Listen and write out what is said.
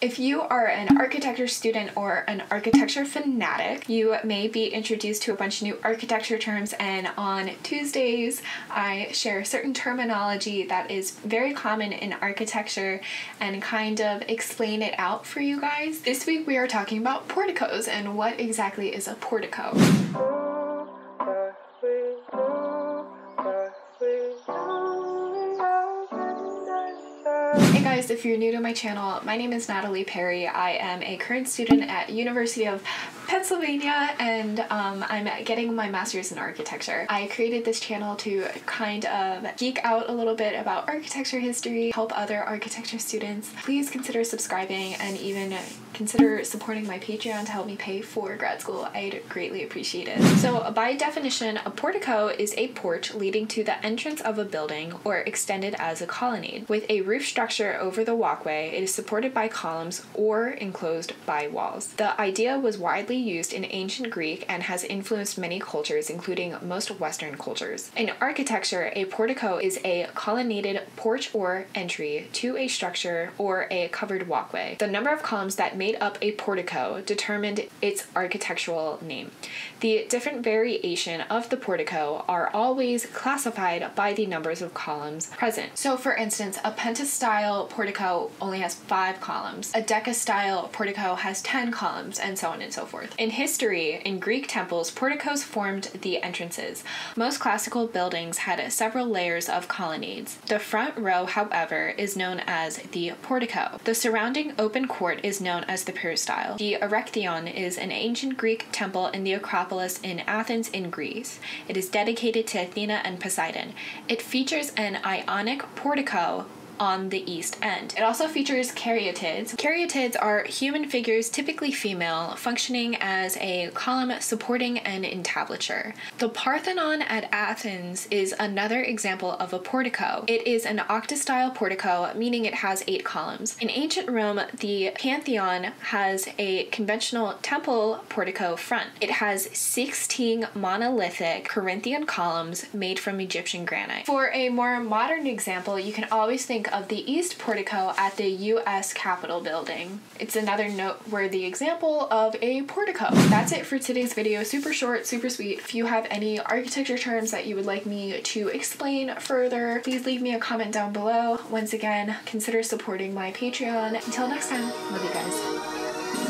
If you are an architecture student or an architecture fanatic, you may be introduced to a bunch of new architecture terms, and on Tuesdays, I share certain terminology that is very common in architecture and kind of explain it out for you guys. This week, we are talking about porticos and what exactly is a portico. Hey guys, if you're new to my channel, my name is Natalie Perri. I am a current student at University of Pennsylvania and um, I'm getting my master's in architecture. I created this channel to kind of geek out a little bit about architecture history, help other architecture students. Please consider subscribing and even consider supporting my Patreon to help me pay for grad school. I'd greatly appreciate it. So by definition, a portico is a porch leading to the entrance of a building or extended as a colonnade. With a roof structure over the walkway, it is supported by columns or enclosed by walls. The idea was widely used in ancient Greek and has influenced many cultures, including most Western cultures. In architecture, a portico is a colonnaded porch or entry to a structure or a covered walkway. The number of columns that made up a portico determined its architectural name. The different variation of the portico are always classified by the numbers of columns present. So for instance, a pentastyle portico only has five columns, a decastyle portico has 10 columns, and so on and so forth. In history, in Greek temples, porticos formed the entrances. Most classical buildings had several layers of colonnades. The front row, however, is known as the portico. The surrounding open court is known as the peristyle. The Erechtheion is an ancient Greek temple in the Acropolis in Athens in Greece. It is dedicated to Athena and Poseidon. It features an ionic portico on the east end. It also features caryatids. Caryatids are human figures, typically female, functioning as a column supporting an entablature. The Parthenon at Athens is another example of a portico. It is an octastyle portico, meaning it has eight columns. In ancient Rome, the Pantheon has a conventional temple portico front. It has 16 monolithic Corinthian columns made from Egyptian granite. For a more modern example, you can always think of the East Portico at the U.S. Capitol building. It's another noteworthy example of a portico. That's it for today's video. Super short, super sweet. If you have any architecture terms that you would like me to explain further, please leave me a comment down below. Once again, consider supporting my Patreon. Until next time, love you guys.